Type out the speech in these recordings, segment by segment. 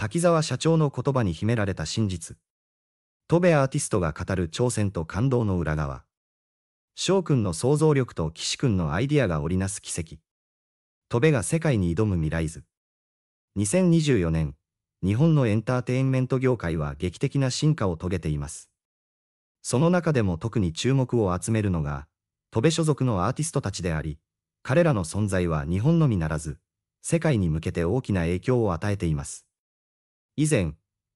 滝沢社長の言葉に秘められた真実。戸部アーティストが語る挑戦と感動の裏側。翔くんの想像力と岸くんのアイディアが織りなす奇跡。戸部が世界に挑む未来図。2024年、日本のエンターテインメント業界は劇的な進化を遂げています。その中でも特に注目を集めるのが、戸部所属のアーティストたちであり、彼らの存在は日本のみならず、世界に向けて大きな影響を与えています。以前、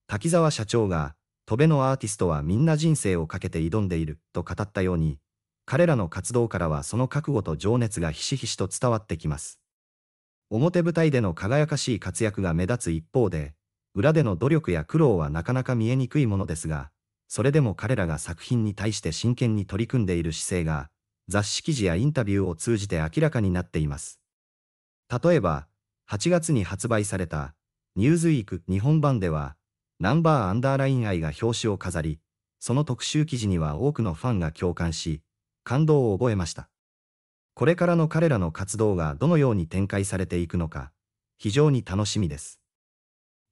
滝沢社長が、戸部のアーティストはみんな人生をかけて挑んでいると語ったように、彼らの活動からはその覚悟と情熱がひしひしと伝わってきます。表舞台での輝かしい活躍が目立つ一方で、裏での努力や苦労はなかなか見えにくいものですが、それでも彼らが作品に対して真剣に取り組んでいる姿勢が、雑誌記事やインタビューを通じて明らかになっています。例えば、8月に発売された、ニューズウィーク日本版では、ナンバーアンダーライン愛が表紙を飾り、その特集記事には多くのファンが共感し、感動を覚えました。これからの彼らの活動がどのように展開されていくのか、非常に楽しみです。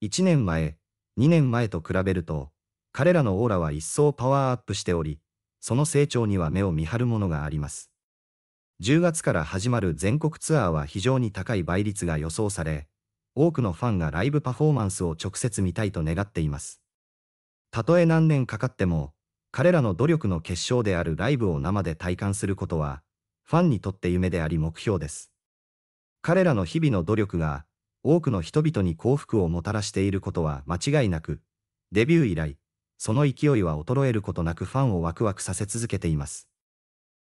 1年前、2年前と比べると、彼らのオーラは一層パワーアップしており、その成長には目を見張るものがあります。10月から始まる全国ツアーは非常に高い倍率が予想され、多くのファンがライブパフォーマンスを直接見たいと願っています。たとえ何年かかっても、彼らの努力の結晶であるライブを生で体感することは、ファンにとって夢であり目標です。彼らの日々の努力が、多くの人々に幸福をもたらしていることは間違いなく、デビュー以来、その勢いは衰えることなくファンをワクワクさせ続けています。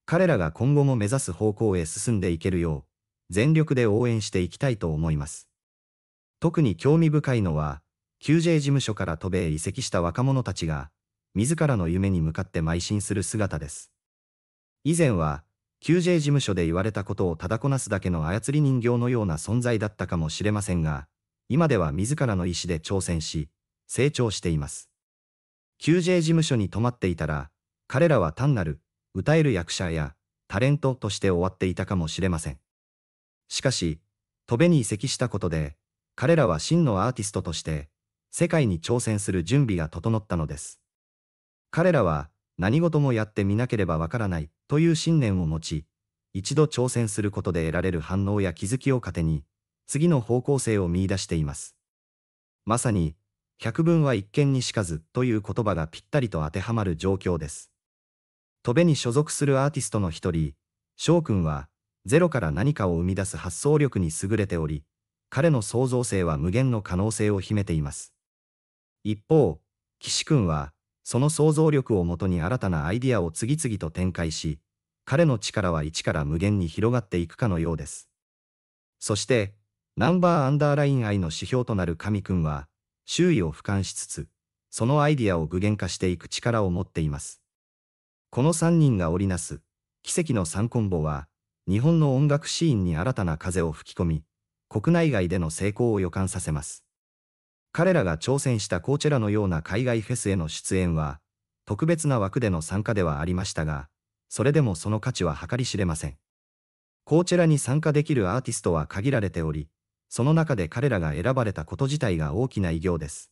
彼らが今後も目指す方向へ進んでいけるよう、全力で応援していきたいと思います。特に興味深いのは、QJ 事務所から渡米へ移籍した若者たちが、自らの夢に向かって邁進する姿です。以前は、QJ 事務所で言われたことをただこなすだけの操り人形のような存在だったかもしれませんが、今では自らの意思で挑戦し、成長しています。QJ 事務所に泊まっていたら、彼らは単なる歌える役者やタレントとして終わっていたかもしれません。しかし、戸部に移籍したことで、彼らは真のアーティストとして、世界に挑戦する準備が整ったのです。彼らは何事もやってみなければわからないという信念を持ち、一度挑戦することで得られる反応や気づきを糧に、次の方向性を見出しています。まさに、百聞は一見にしかずという言葉がぴったりと当てはまる状況です。戸部に所属するアーティストの一人、翔くんは、ゼロから何かを生み出す発想力に優れており、彼の創造性は無限の可能性を秘めています。一方、岸くんは、その想像力をもとに新たなアイディアを次々と展開し、彼の力は一から無限に広がっていくかのようです。そして、ナンバーアンダーライン愛の指標となる神くんは、周囲を俯瞰しつつ、そのアイディアを具現化していく力を持っています。この3人が織りなす、奇跡の3コンボは、日本の音楽シーンに新たな風を吹き込み、国内外での成功を予感させます。彼らが挑戦したコーチェラのような海外フェスへの出演は、特別な枠での参加ではありましたが、それでもその価値は計り知れません。コーチェラに参加できるアーティストは限られており、その中で彼らが選ばれたこと自体が大きな偉業です。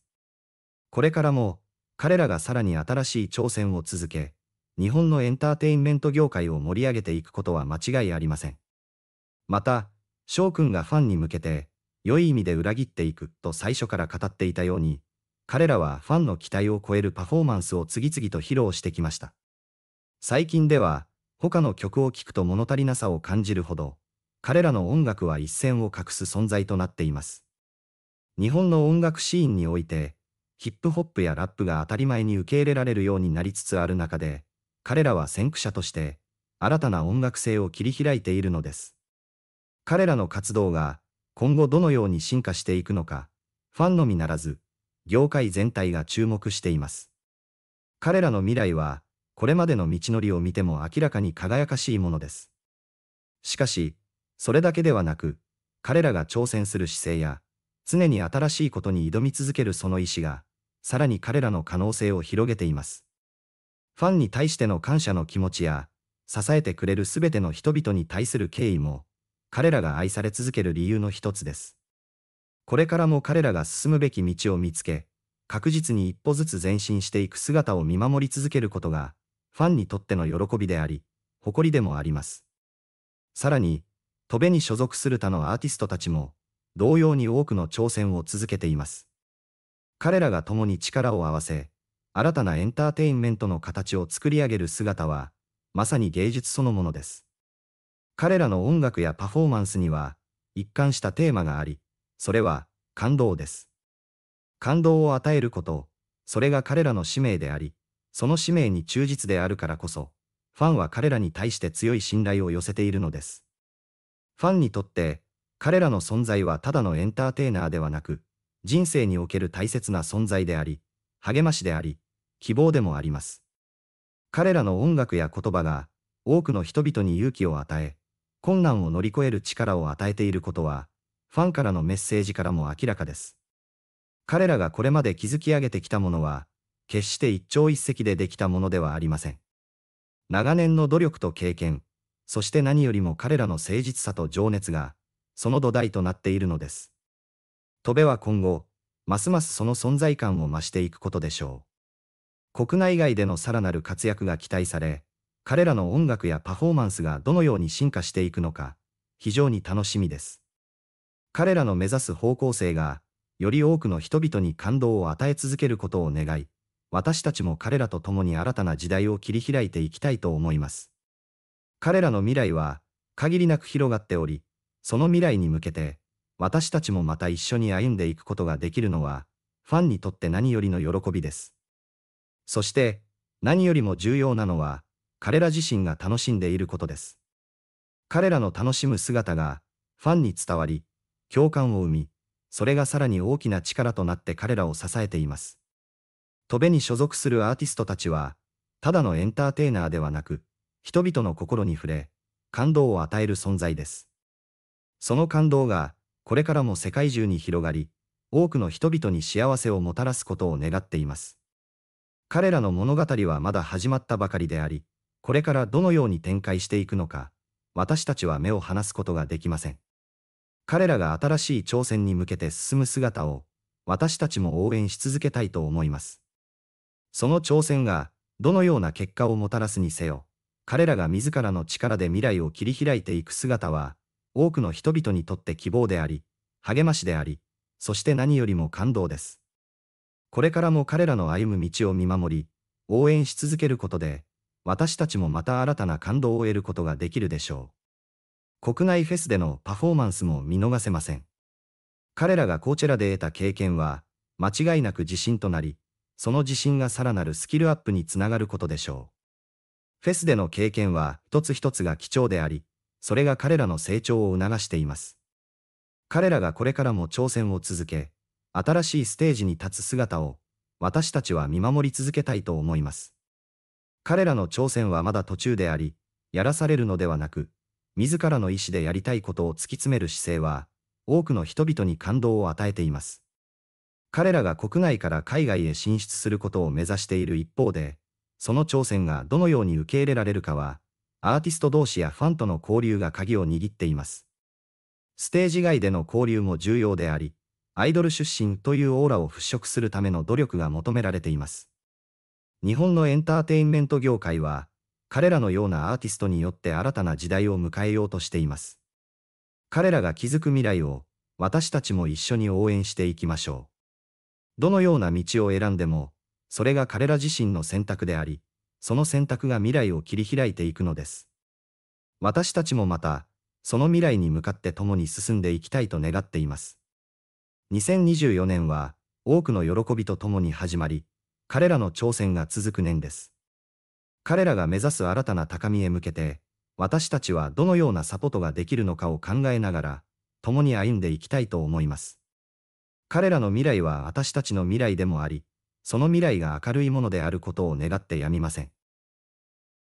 これからも、彼らがさらに新しい挑戦を続け、日本のエンターテインメント業界を盛り上げていくことは間違いありません。また、翔くんがファンに向けて、良い意味で裏切っていくと最初から語っていたように、彼らはファンの期待を超えるパフォーマンスを次々と披露してきました。最近では、他の曲を聴くと物足りなさを感じるほど、彼らの音楽は一線を画す存在となっています。日本の音楽シーンにおいて、ヒップホップやラップが当たり前に受け入れられるようになりつつある中で、彼らは先駆者として、新たな音楽性を切り開いているのです。彼らの活動が今後どのように進化していくのか、ファンのみならず、業界全体が注目しています。彼らの未来は、これまでの道のりを見ても明らかに輝かしいものです。しかし、それだけではなく、彼らが挑戦する姿勢や、常に新しいことに挑み続けるその意志が、さらに彼らの可能性を広げています。ファンに対しての感謝の気持ちや、支えてくれるすべての人々に対する敬意も、彼らが愛され続ける理由の一つです。これからも彼らが進むべき道を見つけ、確実に一歩ずつ前進していく姿を見守り続けることが、ファンにとっての喜びであり、誇りでもあります。さらに、戸辺に所属する他のアーティストたちも、同様に多くの挑戦を続けています。彼らが共に力を合わせ、新たなエンターテインメントの形を作り上げる姿は、まさに芸術そのものです。彼らの音楽やパフォーマンスには、一貫したテーマがあり、それは、感動です。感動を与えること、それが彼らの使命であり、その使命に忠実であるからこそ、ファンは彼らに対して強い信頼を寄せているのです。ファンにとって、彼らの存在はただのエンターテイナーではなく、人生における大切な存在であり、励ましであり、希望でもあります。彼らの音楽や言葉が、多くの人々に勇気を与え、困難を乗り越える力を与えていることは、ファンからのメッセージからも明らかです。彼らがこれまで築き上げてきたものは、決して一朝一夕でできたものではありません。長年の努力と経験、そして何よりも彼らの誠実さと情熱が、その土台となっているのです。戸辺は今後、ますますその存在感を増していくことでしょう。国内外でのさらなる活躍が期待され、彼らの音楽やパフォーマンスがどのように進化していくのか、非常に楽しみです。彼らの目指す方向性が、より多くの人々に感動を与え続けることを願い、私たちも彼らと共に新たな時代を切り開いていきたいと思います。彼らの未来は限りなく広がっており、その未来に向けて、私たちもまた一緒に歩んでいくことができるのは、ファンにとって何よりの喜びです。そして、何よりも重要なのは、彼ら自身が楽しんでいることです。彼らの楽しむ姿が、ファンに伝わり、共感を生み、それがさらに大きな力となって彼らを支えています。戸辺に所属するアーティストたちは、ただのエンターテイナーではなく、人々の心に触れ、感動を与える存在です。その感動が、これからも世界中に広がり、多くの人々に幸せをもたらすことを願っています。彼らの物語はまだ始まったばかりであり、これからどのように展開していくのか、私たちは目を離すことができません。彼らが新しい挑戦に向けて進む姿を、私たちも応援し続けたいと思います。その挑戦が、どのような結果をもたらすにせよ、彼らが自らの力で未来を切り開いていく姿は、多くの人々にとって希望であり、励ましであり、そして何よりも感動です。これからも彼らの歩む道を見守り、応援し続けることで、私たちもまた新たな感動を得ることができるでしょう。国内フェスでのパフォーマンスも見逃せません。彼らがコーチェラで得た経験は、間違いなく自信となり、その自信がさらなるスキルアップにつながることでしょう。フェスでの経験は一つ一つが貴重であり、それが彼らの成長を促しています。彼らがこれからも挑戦を続け、新しいステージに立つ姿を、私たちは見守り続けたいと思います。彼らの挑戦はまだ途中であり、やらされるのではなく、自らの意志でやりたいことを突き詰める姿勢は、多くの人々に感動を与えています。彼らが国内から海外へ進出することを目指している一方で、その挑戦がどのように受け入れられるかは、アーティスト同士やファンとの交流が鍵を握っています。ステージ外での交流も重要であり、アイドル出身というオーラを払拭するための努力が求められています。日本のエンターテインメント業界は、彼らのようなアーティストによって新たな時代を迎えようとしています。彼らが築く未来を、私たちも一緒に応援していきましょう。どのような道を選んでも、それが彼ら自身の選択であり、その選択が未来を切り開いていくのです。私たちもまた、その未来に向かって共に進んでいきたいと願っています。2024年は、多くの喜びと共に始まり、彼らの挑戦が続く年です。彼らが目指す新たな高みへ向けて、私たちはどのようなサポートができるのかを考えながら、共に歩んでいきたいと思います。彼らの未来は私たちの未来でもあり、その未来が明るいものであることを願ってやみません。